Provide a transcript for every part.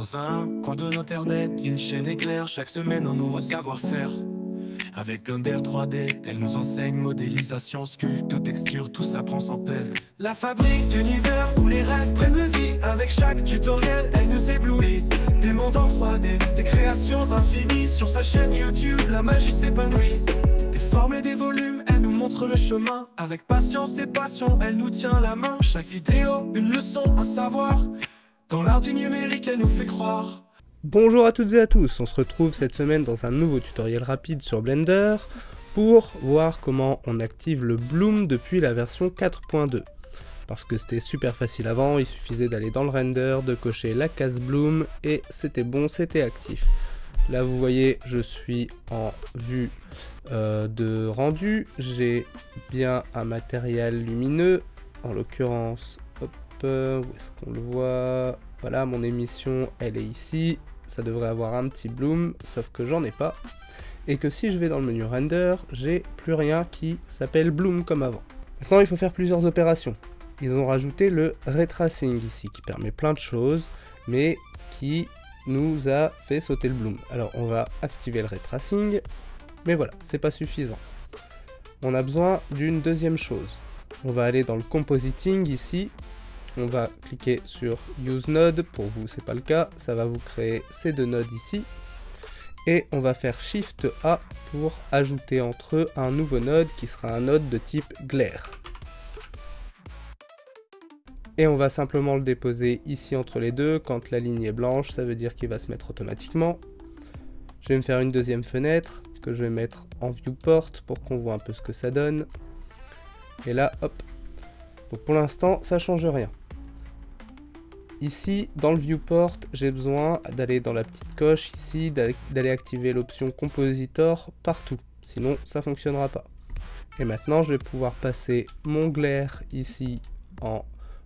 Dans un coin de l'internet, une chaîne éclair chaque semaine un nouveau savoir-faire. Avec Blender 3D, elle nous enseigne modélisation, sculpte, texture, tout ça prend sans peine. La fabrique d'univers où les rêves prennent vie. Avec chaque tutoriel, elle nous éblouit. Des mondes en 3D, des créations infinies. Sur sa chaîne YouTube, la magie s'épanouit. Des formes et des volumes, elle nous montre le chemin. Avec patience et passion, elle nous tient la main. Chaque vidéo, une leçon, un savoir. Dans l'art du numérique, nous fait croire. Bonjour à toutes et à tous, on se retrouve cette semaine dans un nouveau tutoriel rapide sur Blender pour voir comment on active le Bloom depuis la version 4.2. Parce que c'était super facile avant, il suffisait d'aller dans le render, de cocher la case Bloom et c'était bon, c'était actif. Là vous voyez, je suis en vue euh, de rendu, j'ai bien un matériel lumineux, en l'occurrence où est-ce qu'on le voit? Voilà, mon émission, elle est ici. Ça devrait avoir un petit bloom, sauf que j'en ai pas. Et que si je vais dans le menu render, j'ai plus rien qui s'appelle bloom comme avant. Maintenant, il faut faire plusieurs opérations. Ils ont rajouté le ray tracing ici, qui permet plein de choses, mais qui nous a fait sauter le bloom. Alors, on va activer le ray tracing, mais voilà, c'est pas suffisant. On a besoin d'une deuxième chose. On va aller dans le compositing ici, on va cliquer sur Use Node, pour vous c'est pas le cas, ça va vous créer ces deux nodes ici. Et on va faire Shift A pour ajouter entre eux un nouveau node qui sera un node de type Glare. Et on va simplement le déposer ici entre les deux, quand la ligne est blanche, ça veut dire qu'il va se mettre automatiquement. Je vais me faire une deuxième fenêtre, que je vais mettre en viewport pour qu'on voit un peu ce que ça donne. Et là, hop. Pour l'instant, ça change rien. Ici, dans le viewport, j'ai besoin d'aller dans la petite coche ici, d'aller activer l'option compositor partout. Sinon, ça fonctionnera pas. Et maintenant, je vais pouvoir passer mon glare ici en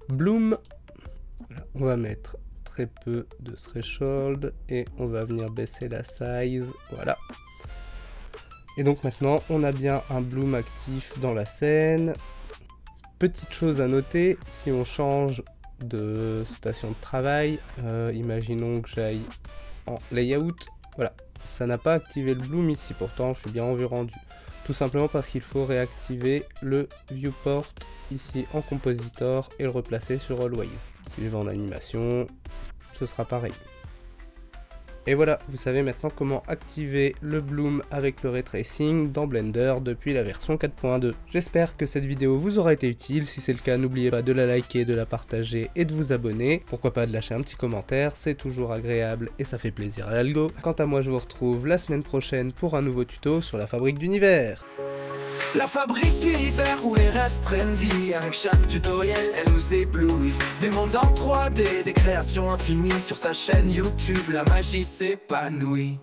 bloom. On va mettre très peu de threshold et on va venir baisser la size. Voilà. Et donc maintenant, on a bien un bloom actif dans la scène. Petite chose à noter, si on change de station de travail. Euh, imaginons que j'aille en layout. Voilà, ça n'a pas activé le bloom ici, pourtant je suis bien en vue rendu. Tout simplement parce qu'il faut réactiver le viewport ici en compositor et le replacer sur Always. Vais en animation, ce sera pareil. Et voilà, vous savez maintenant comment activer le bloom avec le ray tracing dans Blender depuis la version 4.2. J'espère que cette vidéo vous aura été utile, si c'est le cas n'oubliez pas de la liker, de la partager et de vous abonner. Pourquoi pas de lâcher un petit commentaire, c'est toujours agréable et ça fait plaisir à l'algo. Quant à moi je vous retrouve la semaine prochaine pour un nouveau tuto sur la fabrique d'univers. La fabrique d'univers où les rêves prennent vie. Avec chaque tutoriel, elle nous éblouit. Des mondes en 3D, des créations infinies. Sur sa chaîne YouTube, la magie s'épanouit